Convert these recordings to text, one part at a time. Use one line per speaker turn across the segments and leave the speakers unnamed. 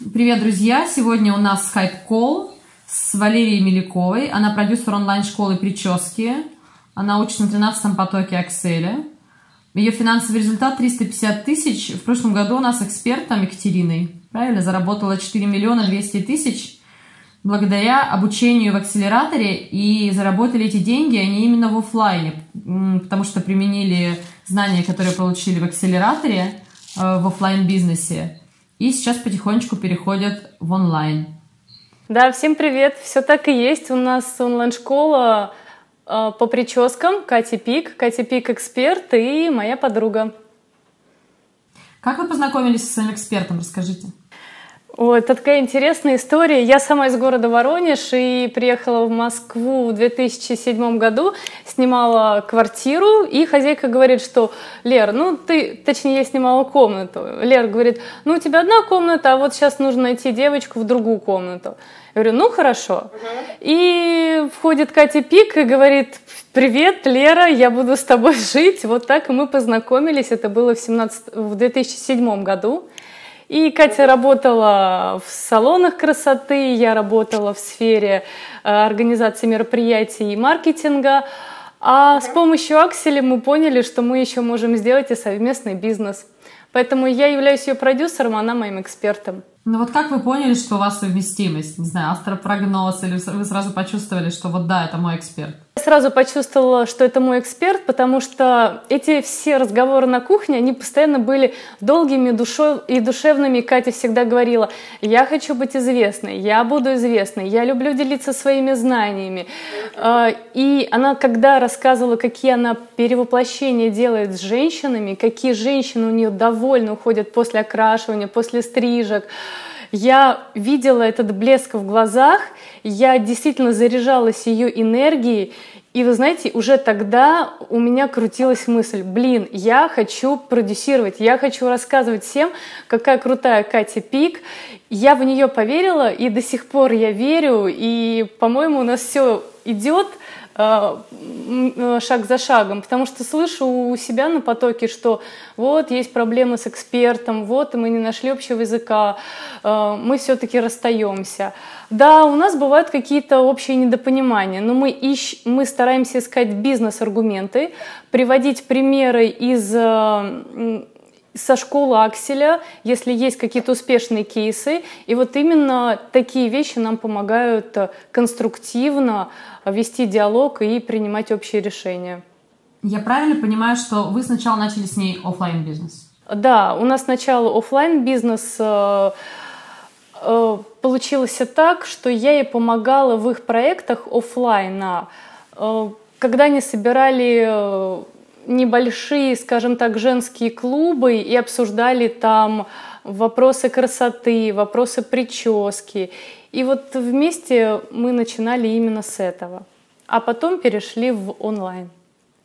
Привет, друзья! Сегодня у нас скайп-колл с Валерией Меликовой. Она продюсер онлайн-школы «Прически». Она учится на 13 потоке Excel. Ее финансовый результат 350 тысяч. В прошлом году у нас экспертом Екатериной, правильно, заработала 4 миллиона 200 тысяч благодаря обучению в акселераторе. И заработали эти деньги они именно в офлайне, потому что применили знания, которые получили в акселераторе э, в офлайн бизнесе и сейчас потихонечку переходят в онлайн.
Да, всем привет. Все так и есть. У нас онлайн-школа э, по прическам Катя Пик, Катя Пик эксперт и моя подруга.
Как вы познакомились со своим экспертом? Расскажите.
Ой, это такая интересная история. Я сама из города Воронеж и приехала в Москву в 2007 году, снимала квартиру, и хозяйка говорит, что Лер, ну ты, точнее, я снимала комнату. Лер говорит, ну у тебя одна комната, а вот сейчас нужно найти девочку в другую комнату. Я говорю, ну хорошо. И входит Катя Пик и говорит, привет, Лера, я буду с тобой жить. Вот так и мы познакомились. Это было в, 17, в 2007 году. И Катя работала в салонах красоты, я работала в сфере э, организации мероприятий и маркетинга. А с помощью Акселя мы поняли, что мы еще можем сделать и совместный бизнес. Поэтому я являюсь ее продюсером, а она моим экспертом.
Ну вот как вы поняли, что у вас совместимость? Не знаю, астропрогноз, или вы сразу почувствовали, что вот да, это мой эксперт?
Сразу почувствовала, что это мой эксперт, потому что эти все разговоры на кухне, они постоянно были долгими душой и душевными. Катя всегда говорила, я хочу быть известной, я буду известной, я люблю делиться своими знаниями. А, и она, когда рассказывала, какие она перевоплощения делает с женщинами, какие женщины у нее довольно уходят после окрашивания, после стрижек, я видела этот блеск в глазах, я действительно заряжалась ее энергией, и вы знаете, уже тогда у меня крутилась мысль, блин, я хочу продюсировать, я хочу рассказывать всем, какая крутая Катя Пик. Я в нее поверила, и до сих пор я верю, и, по-моему, у нас все идет шаг за шагом, потому что слышу у себя на потоке, что вот есть проблемы с экспертом, вот мы не нашли общего языка, э, мы все-таки расстаемся. Да, у нас бывают какие-то общие недопонимания, но мы, ищ, мы стараемся искать бизнес-аргументы, приводить примеры из со школы Акселя, если есть какие-то успешные кейсы. И вот именно такие вещи нам помогают конструктивно вести диалог и принимать общие решения.
Я правильно понимаю, что вы сначала начали с ней офлайн бизнес?
Да, у нас сначала офлайн бизнес э, э, получилось так, что я ей помогала в их проектах офлайна. Э, когда они собирали небольшие, скажем так, женские клубы и обсуждали там вопросы красоты, вопросы прически. И вот вместе мы начинали именно с этого. А потом перешли в онлайн.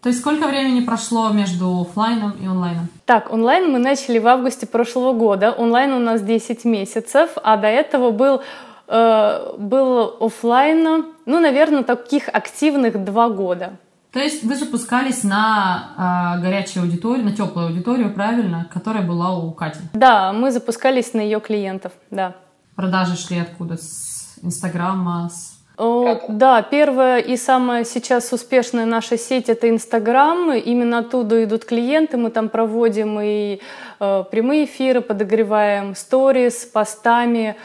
То есть сколько времени прошло между офлайном и онлайном?
Так, онлайн мы начали в августе прошлого года. Онлайн у нас 10 месяцев, а до этого был, э, был офлайн, ну, наверное, таких активных два года.
То есть вы запускались на э, горячую аудиторию, на теплую аудиторию, правильно, которая была у Кати?
Да, мы запускались на ее клиентов, да.
Продажи шли откуда? С Инстаграма? С...
О, да, первая и самая сейчас успешная наша сеть это Инстаграм. Именно оттуда идут клиенты. Мы там проводим и э, прямые эфиры, подогреваем сторис, постами.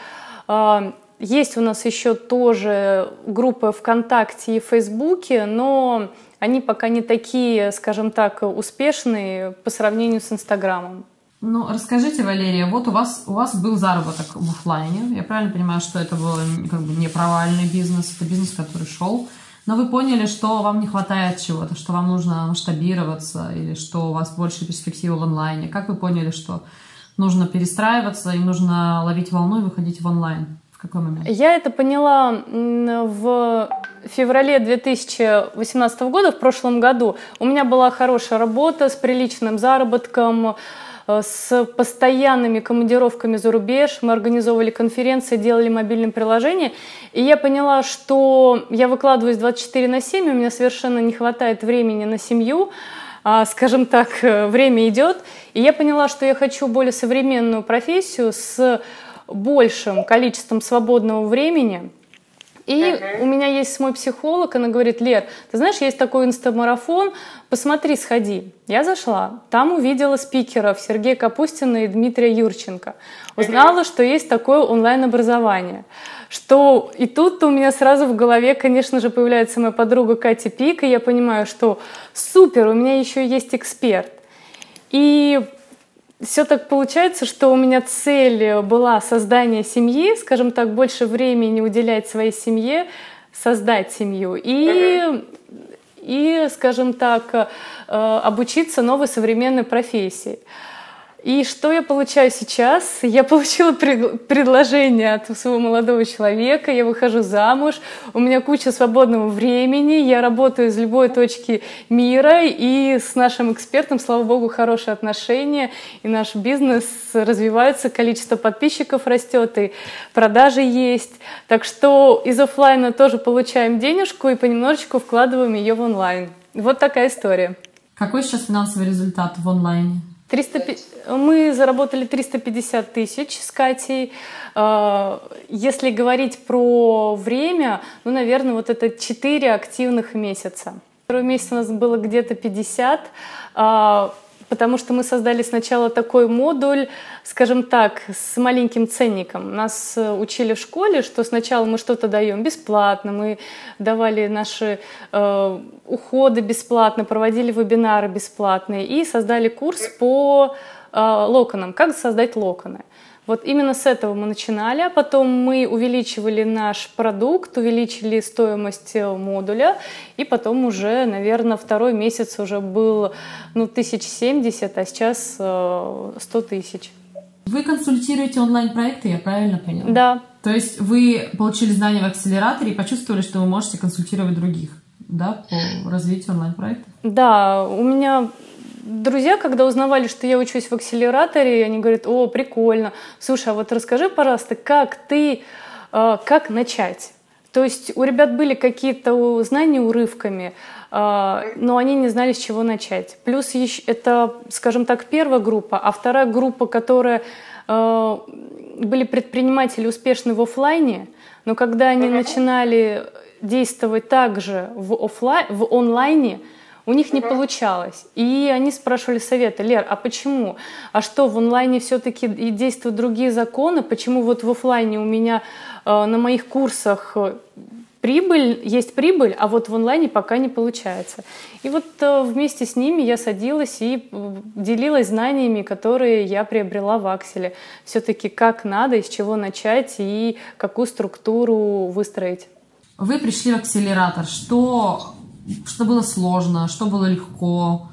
Э, есть у нас еще тоже группы ВКонтакте и Фейсбуке, но они пока не такие, скажем так, успешные по сравнению с Инстаграмом.
Ну, расскажите, Валерия, вот у вас, у вас был заработок в офлайне. Я правильно понимаю, что это был как бы не провальный бизнес, это бизнес, который шел. Но вы поняли, что вам не хватает чего-то, что вам нужно масштабироваться или что у вас больше перспективы в онлайне. Как вы поняли, что нужно перестраиваться и нужно ловить волну и выходить в онлайн? Какой момент?
Я это поняла в феврале 2018 года, в прошлом году. У меня была хорошая работа с приличным заработком, Э, с постоянными командировками за рубеж. Мы организовывали конференции, делали мобильное приложение. И я поняла, что я выкладываюсь 24 на 7, у меня совершенно не хватает времени на семью. А, скажем так, э, время идет. И я поняла, что я хочу более современную профессию с большим количеством свободного времени. И uh-huh. у меня есть мой психолог, она говорит, Лер, ты знаешь, есть такой инстамарафон, посмотри, сходи. Я зашла, там увидела спикеров Сергея Капустина и Дмитрия Юрченко. Узнала, uh-huh. что есть такое онлайн-образование. Что и тут у меня сразу в голове, конечно же, появляется моя подруга Катя Пик, и я понимаю, что супер, у меня еще есть эксперт. И все так получается, что у меня цель была создание семьи, скажем так, больше времени уделять своей семье, создать семью и, и скажем так, э, обучиться новой современной профессии. И что я получаю сейчас? Я получила предложение от своего молодого человека, я выхожу замуж, у меня куча свободного времени, я работаю из любой точки мира, и с нашим экспертом, слава богу, хорошие отношения, и наш бизнес развивается, количество подписчиков растет, и продажи есть. Так что из офлайна тоже получаем денежку и понемножечку вкладываем ее в онлайн. Вот такая история.
Какой сейчас финансовый результат в онлайне?
300, мы заработали 350 тысяч с Катей. А, если говорить про время, ну, наверное, вот это 4 активных месяца. Второй месяц у нас было где-то 50 потому что мы создали сначала такой модуль, скажем так, с маленьким ценником. Нас э, учили в школе, что сначала мы что-то даем бесплатно, мы давали наши э, уходы бесплатно, проводили вебинары бесплатные и создали курс по э, локонам, как создать локоны. Вот именно с этого мы начинали, а потом мы увеличивали наш продукт, увеличили стоимость э, модуля, и потом уже, наверное, второй месяц уже был ну, 1070, а сейчас 100 э, тысяч.
Вы консультируете онлайн-проекты, я правильно поняла?
Да.
То есть вы получили знания в акселераторе и почувствовали, что вы можете консультировать других, да, по развитию онлайн-проекта?
Да, у меня друзья, когда узнавали, что я учусь в акселераторе, они говорят, о, прикольно, слушай, а вот расскажи, пожалуйста, как ты, э, как начать? То есть у ребят были какие-то знания урывками, э, но они не знали, с чего начать. Плюс еще, это, скажем так, первая группа, а вторая группа, которая э, были предприниматели успешны в офлайне, но когда они начинали действовать также в, офлайн, в онлайне, у них не получалось. И они спрашивали совета, Лер, а почему? А что, в онлайне все-таки и действуют другие законы? Почему вот в офлайне у меня э, на моих курсах э, прибыль, есть прибыль, а вот в онлайне пока не получается. И вот э, вместе с ними я садилась и делилась знаниями, которые я приобрела в Акселе. Все-таки как надо, из чего начать и какую структуру выстроить.
Вы пришли в акселератор. Что что было сложно, что было легко?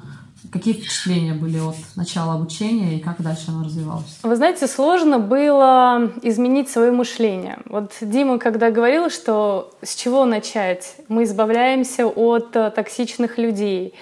Какие впечатления были от начала обучения и как дальше оно развивалось?
Вы знаете, сложно было изменить свое мышление. Вот Дима, когда говорил, что с чего начать, мы избавляемся от э, токсичных людей.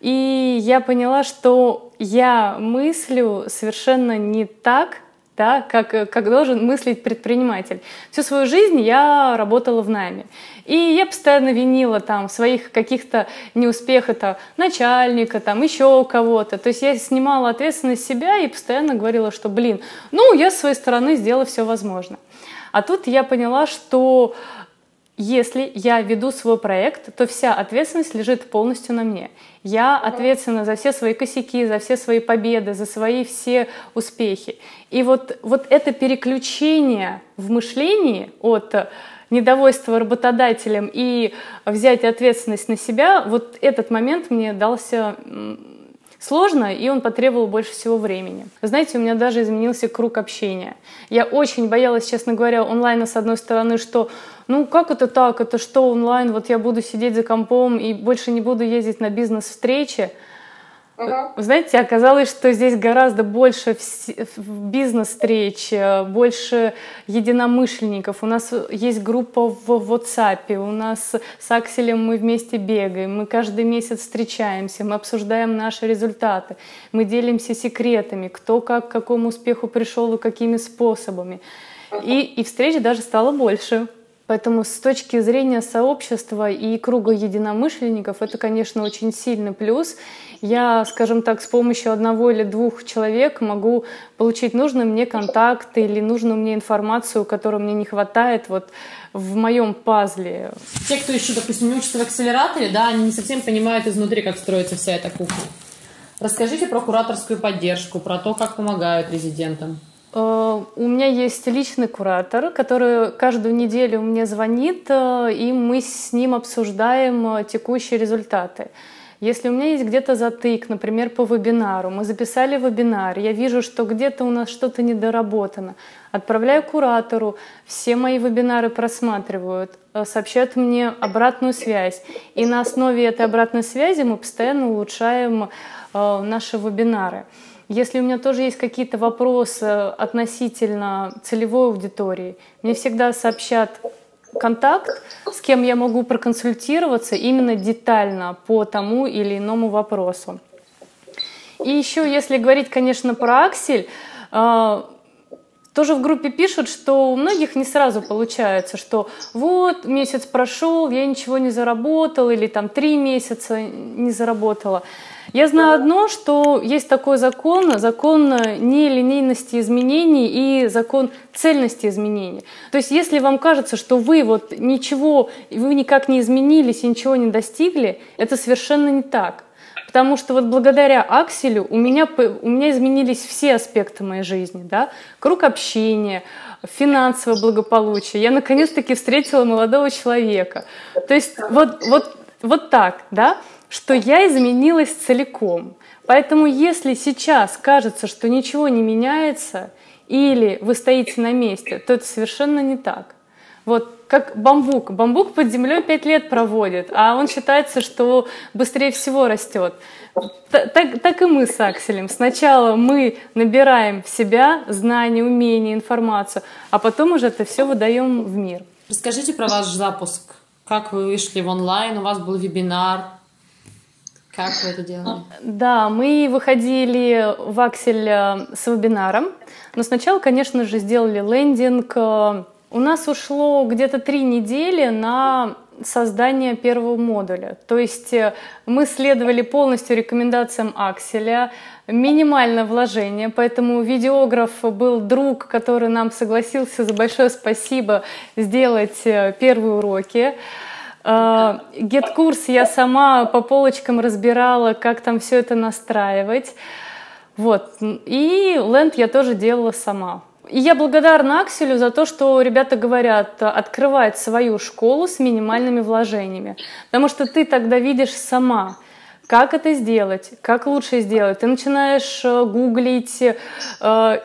И я поняла, что я мыслю совершенно не так, да, как, как должен мыслить предприниматель. Всю свою жизнь я работала в найме. И я постоянно винила там своих каких-то неуспехов это начальника, там еще кого-то. То есть я снимала ответственность себя и постоянно говорила, что, блин, ну, я с своей стороны сделала все возможное. А тут я поняла, что если я веду свой проект, то вся ответственность лежит полностью на мне. Я ответственна за все свои косяки, за все свои победы, за свои все успехи. И вот, вот это переключение в мышлении от недовольства работодателем и взять ответственность на себя, вот этот момент мне дался сложно, и он потребовал больше всего времени. Знаете, у меня даже изменился круг общения. Я очень боялась, честно говоря, онлайна с одной стороны, что ну как это так, это что онлайн, вот я буду сидеть за компом и больше не буду ездить на бизнес-встречи, Угу. Знаете, оказалось, что здесь гораздо больше бизнес-встреч, э, больше единомышленников. У нас есть группа в WhatsApp, у нас с Акселем мы вместе бегаем, мы каждый месяц встречаемся, мы обсуждаем наши результаты, мы делимся секретами, кто как к какому успеху пришел и какими способами. И, и встреч даже стало больше. Поэтому с точки зрения сообщества и круга единомышленников это, конечно, очень сильный плюс. Я, скажем так, с помощью одного или двух человек могу получить нужный мне контакт или нужную мне информацию, которой мне не хватает вот в моем пазле.
Те, кто еще, допустим, не учится в акселераторе, да, они не совсем понимают изнутри, как строится вся эта кухня. Расскажите про кураторскую поддержку, про то, как помогают резидентам.
Э, у меня есть личный куратор, который каждую неделю мне звонит, э, и мы с ним обсуждаем э, текущие результаты. Если у меня есть где-то затык, например, по вебинару, мы записали вебинар, я вижу, что где-то у нас что-то недоработано, отправляю куратору, все мои вебинары просматривают, сообщают мне обратную связь. И на основе этой обратной связи мы постоянно улучшаем наши вебинары. Если у меня тоже есть какие-то вопросы относительно целевой аудитории, мне всегда сообщат контакт, с кем я могу проконсультироваться именно детально по тому или иному вопросу. И еще, если говорить, конечно, про Аксель, а, тоже в группе пишут, что у многих не сразу получается, что вот месяц прошел, я ничего не заработал, или там три месяца не заработала. Я знаю одно, что есть такой закон, закон нелинейности изменений и закон цельности изменений. То есть если вам кажется, что вы вот ничего, вы никак не изменились и ничего не достигли, это совершенно не так. Потому что вот благодаря Акселю у меня, у меня изменились все аспекты моей жизни. Да? Круг общения, финансовое благополучие. Я наконец-таки встретила молодого человека. То есть вот, вот, вот так, да? Что я изменилась целиком. Поэтому если сейчас кажется, что ничего не меняется, или вы стоите на месте, то это совершенно не так. Вот как бамбук. Бамбук под землей 5 лет проводит, а он считается, что быстрее всего растет. Так, так и мы с Акселем. Сначала мы набираем в себя знания, умения, информацию, а потом уже это все выдаем в мир.
Расскажите про ваш запуск. Как вы вышли в онлайн? У вас был вебинар. Как вы это делали?
Да, мы выходили в Аксель э, с вебинаром, но сначала, конечно же, сделали лендинг. У нас ушло где-то три недели на создание первого модуля. То есть э, мы следовали полностью рекомендациям Акселя, минимальное вложение, поэтому видеограф был друг, который нам согласился за большое спасибо сделать э, первые уроки. Гет-курс я сама по полочкам разбирала, как там все это настраивать. Вот. И ленд я тоже делала сама. И я благодарна Акселю за то, что ребята говорят, открывать свою школу с минимальными вложениями. Потому что ты тогда видишь сама, как это сделать, как лучше сделать. Ты начинаешь э, гуглить, э,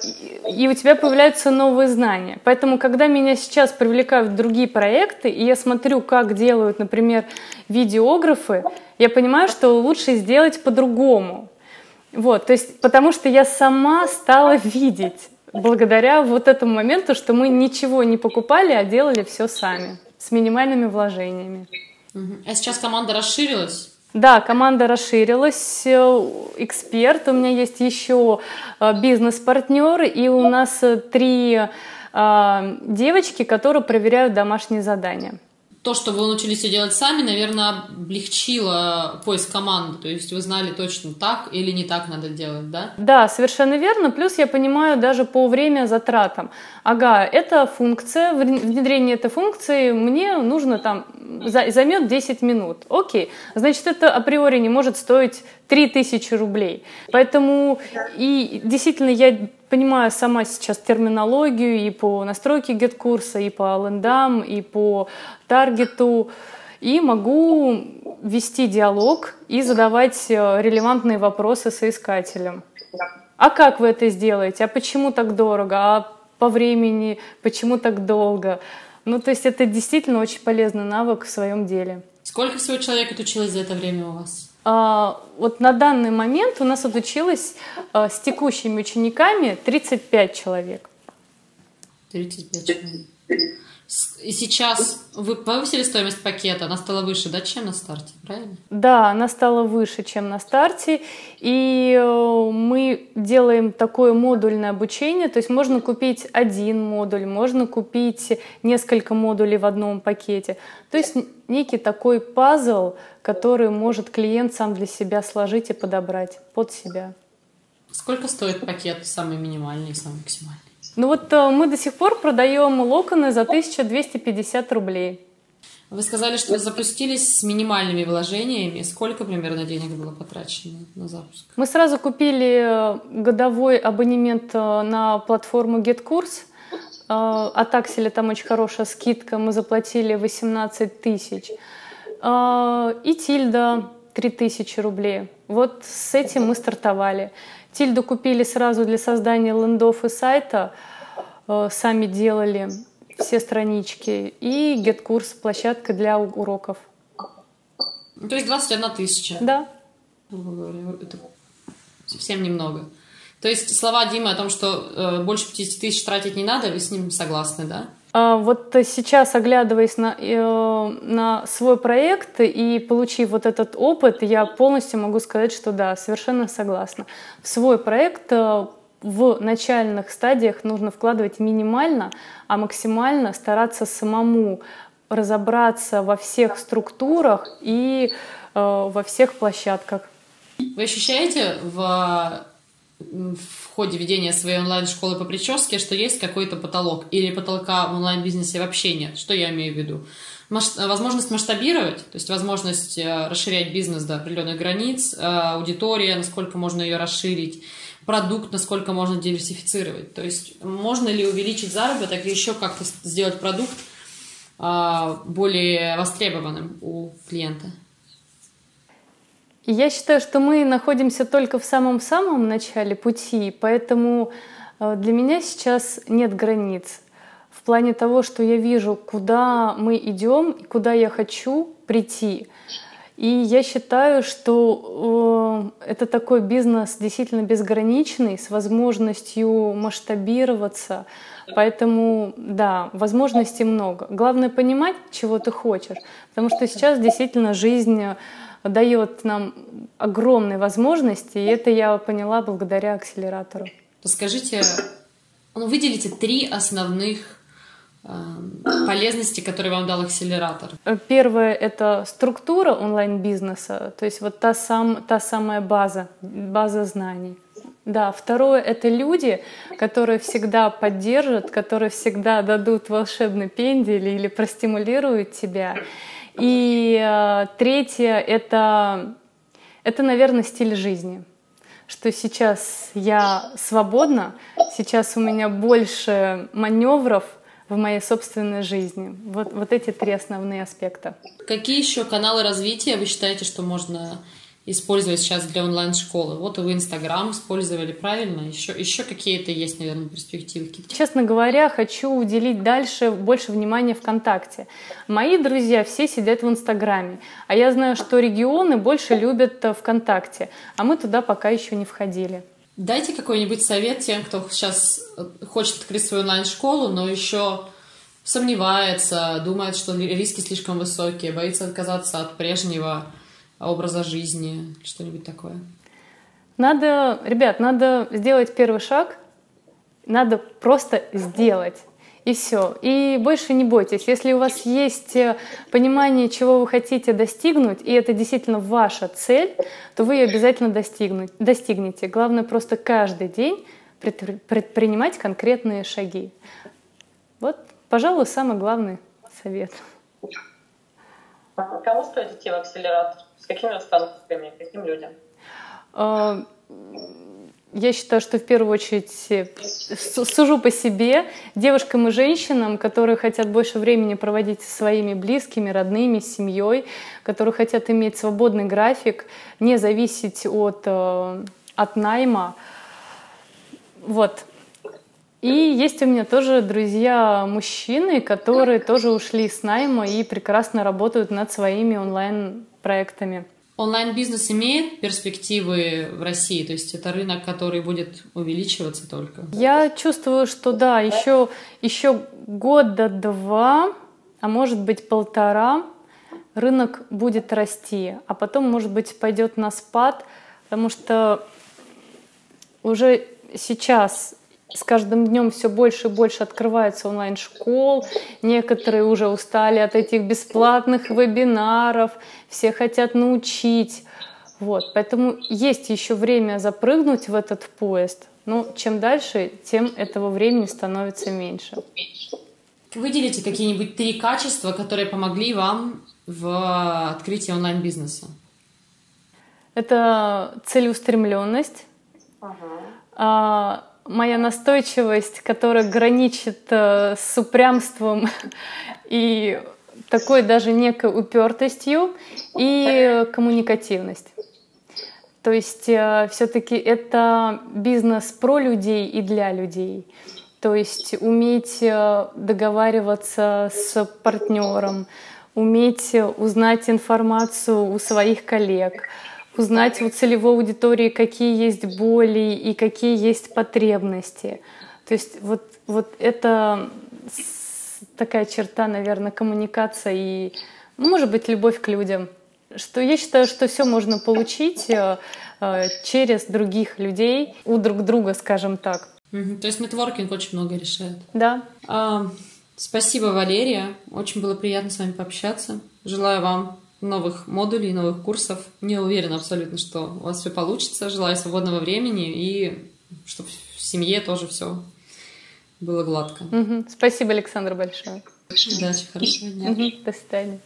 и у тебя появляются новые знания. Поэтому, когда меня сейчас привлекают другие проекты, и я смотрю, как делают, например, видеографы, я понимаю, что лучше сделать по-другому. Вот, то есть, потому что я сама стала видеть благодаря вот этому моменту, что мы ничего не покупали, а делали все сами, с минимальными вложениями.
А сейчас команда расширилась?
Да, команда расширилась, э, эксперт, у меня есть еще э, бизнес-партнер, и у нас э, три девочки, которые проверяют домашние задания
то, что вы научились все делать сами, наверное, облегчило поиск команды. То есть вы знали точно так или не так надо делать, да?
Да, совершенно верно. Плюс я понимаю даже по время затратам. Ага, эта функция, внедрение этой функции мне нужно там, займет 10 минут. Окей, значит, это априори не может стоить 3000 рублей. Поэтому и действительно я понимаю сама сейчас терминологию и по настройке гет-курса, и по лендам, и по таргету, и могу вести диалог и задавать э, релевантные вопросы соискателям. А как вы это сделаете? А почему так дорого? А по времени? Почему так долго? Ну, то есть это действительно очень полезный навык в своем деле.
Сколько всего человек отучилось за это время у вас?
А, вот на данный момент у нас отучилось а, с текущими учениками 35 человек.
35 человек. И сейчас вы повысили стоимость пакета, она стала выше, да, чем на старте, правильно?
Да, она стала выше, чем на старте. И э, мы делаем такое модульное обучение, то есть можно купить один модуль, можно купить несколько модулей в одном пакете. То есть некий такой пазл, который может клиент сам для себя сложить и подобрать под себя.
Сколько стоит пакет самый минимальный и самый максимальный?
Ну вот э, мы до сих пор продаем локоны за 1250 рублей.
Вы сказали, что вы запустились с минимальными вложениями. Сколько примерно денег было потрачено на запуск?
Мы сразу купили э, годовой абонемент э, на платформу GetCourse. От Акселя там очень хорошая скидка. Мы заплатили 18 тысяч. И Тильда 3000 рублей. Вот с этим мы стартовали. Тильду купили сразу для создания лендов и сайта, э, сами делали все странички. И GetCourse — площадка для уроков.
То есть 21 тысяча?
Да.
Это совсем немного. То есть слова Димы о том, что э, больше 50 тысяч тратить не надо, вы с ним согласны, да?
А, вот сейчас, оглядываясь на, э, на свой проект и получив вот этот опыт, я полностью могу сказать, что да, совершенно согласна. В свой проект э, в начальных стадиях нужно вкладывать минимально, а максимально стараться самому разобраться во всех структурах и э, во всех площадках.
Вы ощущаете в в ходе ведения своей онлайн-школы по прическе, что есть какой-то потолок или потолка в онлайн-бизнесе вообще нет. Что я имею в виду? Маш... Возможность масштабировать, то есть возможность э, расширять бизнес до определенных границ, э, аудитория, насколько можно ее расширить, продукт, насколько можно диверсифицировать. То есть можно ли увеличить заработок и еще как-то сделать продукт э, более востребованным у клиента?
Я считаю, что мы находимся только в самом-самом начале пути, поэтому э, для меня сейчас нет границ в плане того, что я вижу, куда мы идем, куда я хочу прийти. И я считаю, что э, это такой бизнес действительно безграничный, с возможностью масштабироваться. Поэтому, да, возможностей много. Главное понимать, чего ты хочешь. Потому что сейчас действительно жизнь дает нам огромные возможности, и это я поняла благодаря акселератору.
Скажите, ну, выделите три основных э, полезности, которые вам дал акселератор?
Первое — это структура онлайн-бизнеса, то есть вот та, сам, та самая база, база знаний. Да, второе — это люди, которые всегда поддержат, которые всегда дадут волшебный пендель или простимулируют тебя. И э, третье это, это, наверное, стиль жизни. Что сейчас я свободна, сейчас у меня больше маневров в моей собственной жизни. Вот, вот эти три основные аспекта.
Какие еще каналы развития вы считаете, что можно использовать сейчас для онлайн-школы? Вот вы Инстаграм использовали, правильно? Еще, еще какие-то есть, наверное, перспективы?
Честно говоря, хочу уделить дальше больше внимания ВКонтакте. Мои друзья все сидят в Инстаграме, а я знаю, что регионы больше любят э, ВКонтакте, а мы туда пока еще не входили.
Дайте какой-нибудь совет тем, кто сейчас э, хочет открыть свою онлайн-школу, но еще сомневается, думает, что риски слишком высокие, боится отказаться от прежнего образа жизни, что-нибудь такое?
Надо, ребят, надо сделать первый шаг, надо просто сделать. И все. И больше не бойтесь. Если у вас есть э, понимание, чего вы хотите достигнуть, и это действительно ваша цель, то вы ее обязательно достигнете. Главное просто каждый день предпринимать конкретные шаги. Вот, пожалуй, самый главный совет.
Кому стоит идти в акселератор? С какими установками, каким людям?
Я считаю, что в первую очередь э, сужу по себе девушкам и женщинам, которые хотят больше времени проводить со своими близкими, родными, семьей, которые хотят иметь свободный график, не зависеть от, э, от найма. Вот. И есть у меня тоже друзья-мужчины, которые тоже ушли с найма и прекрасно работают над своими онлайн-проектами.
Онлайн-бизнес имеет перспективы в России, то есть это рынок, который будет увеличиваться только?
Я чувствую, что да, еще, еще года два, а может быть полтора, рынок будет расти, а потом, может быть, пойдет на спад, потому что уже сейчас с каждым днем все больше и больше открывается онлайн-школ, некоторые уже устали от этих бесплатных вебинаров, все хотят научить. Вот, поэтому есть еще время запрыгнуть в этот поезд, но чем дальше, тем этого времени становится меньше.
Выделите какие-нибудь три качества, которые помогли вам в открытии онлайн-бизнеса?
Это целеустремленность, uh-huh моя настойчивость, которая граничит э, с упрямством и такой даже некой упертостью и коммуникативность. То есть э, все-таки это бизнес про людей и для людей. То есть уметь э, договариваться с партнером, уметь узнать информацию у своих коллег, узнать у целевой аудитории, какие есть боли и какие есть потребности. То есть вот, вот это такая черта, наверное, коммуникация и, ну, может быть, любовь к людям. Что я считаю, что все можно получить э, э, через других людей, у друг друга, скажем так.
Угу. То есть нетворкинг очень много решает.
Да.
А, спасибо, Валерия. Очень было приятно с вами пообщаться. Желаю вам новых модулей, новых курсов. Не уверена абсолютно, что у вас все получится. Желаю свободного времени и чтобы в семье тоже все было гладко.
Угу. Спасибо, Александр, большое.
Удачи, хорошего дня.
Угу. До свидания.